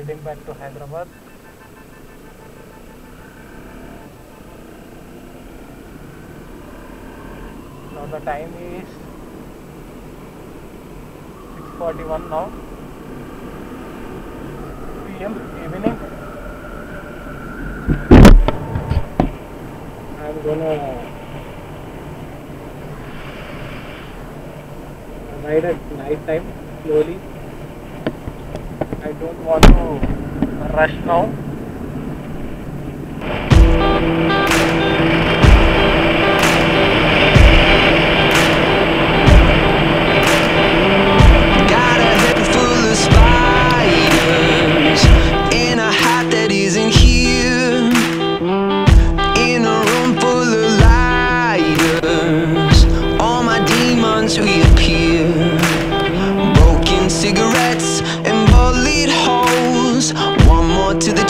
heading back to Hyderabad. Now the time is 6.41 now. PM evening. I'm gonna ride at night time slowly don't want to rush now. to the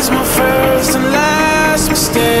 was my first and last mistake.